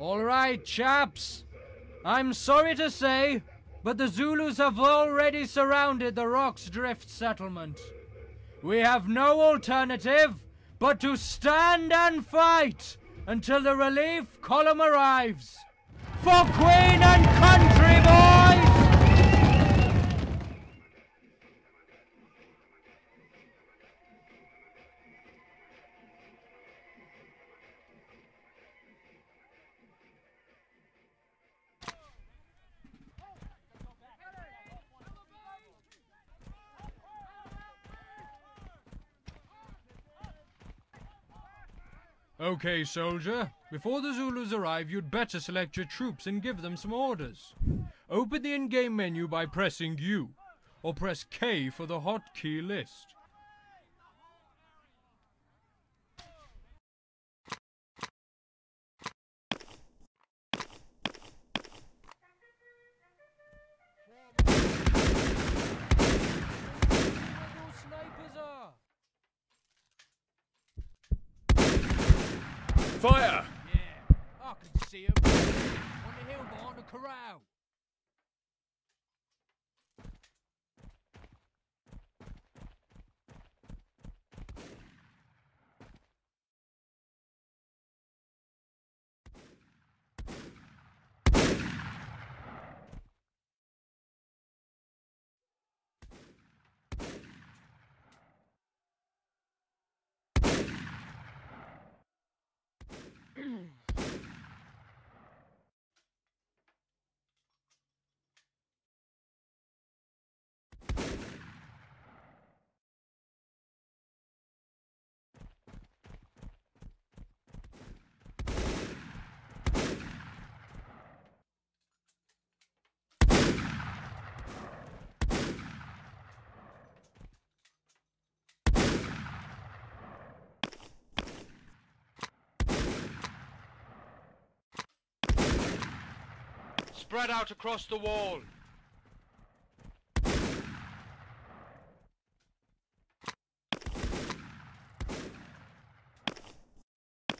All right, chaps. I'm sorry to say, but the Zulus have already surrounded the Rorke's Drift settlement. We have no alternative but to stand and fight until the relief column arrives. For Queen and country, Okay, soldier. Before the Zulus arrive, you'd better select your troops and give them some orders. Open the in-game menu by pressing U, or press K for the hotkey list. Fire! Yeah, I can see 'em. On the hill behind the corral. mm Spread out across the wall.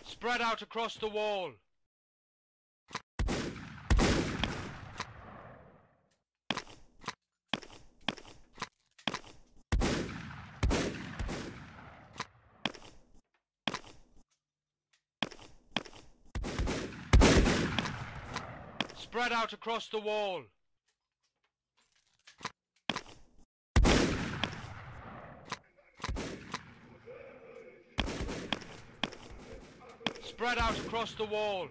Spread out across the wall. Spread out across the wall. Spread out across the wall.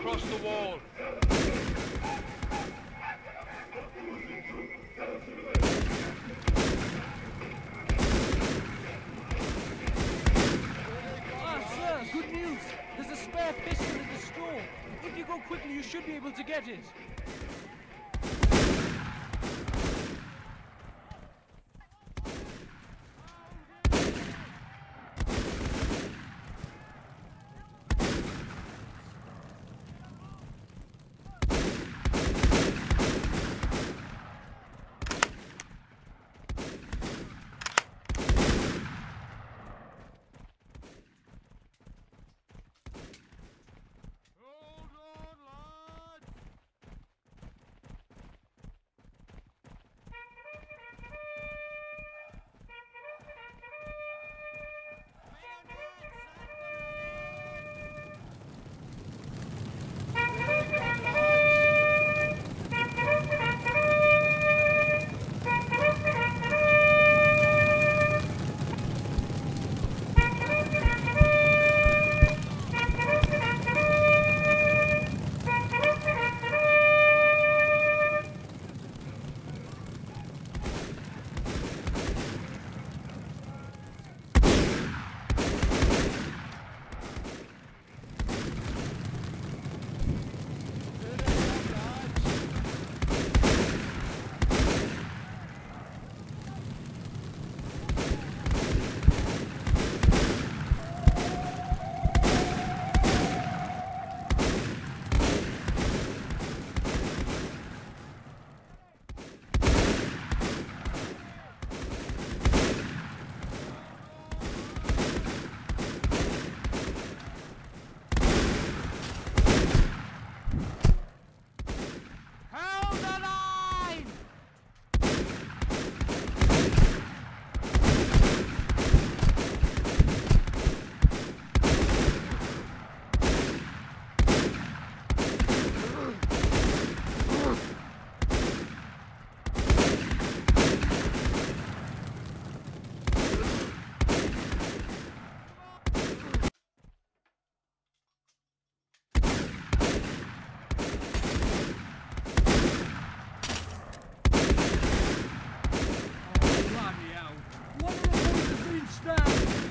Across the wall. Ah, sir, good news. There's a spare pistol in the store. If you go quickly, you should be able to get it.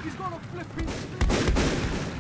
He's gonna flip me?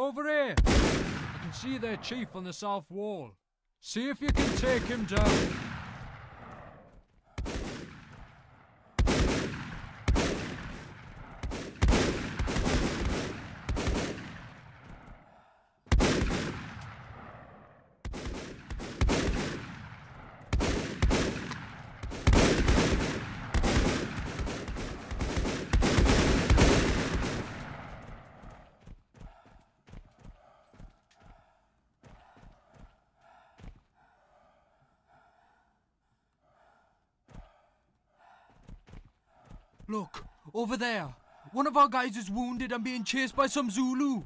Over here. I can see their chief on the south wall. See if you can take him down. Look, over there. One of our guys is wounded and being chased by some Zulu.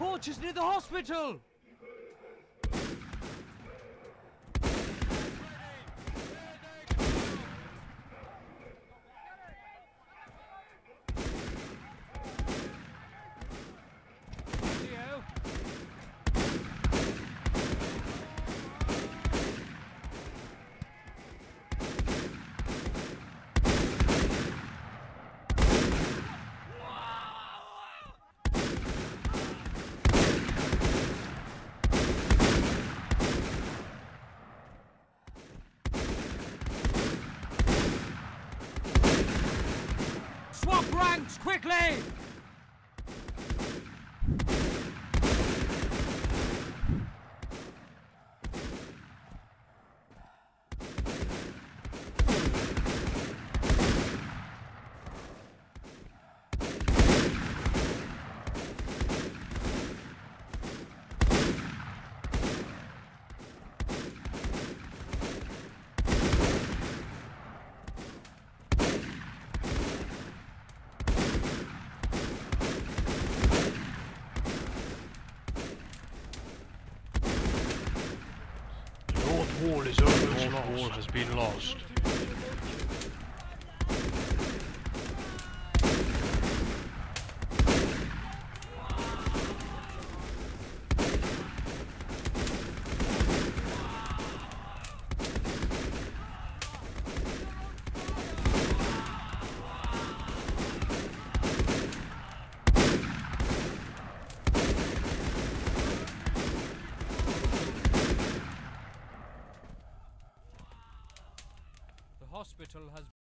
Torches near the hospital! Leo? Swap ranks quickly! The North Wall is almost North Wall has been lost.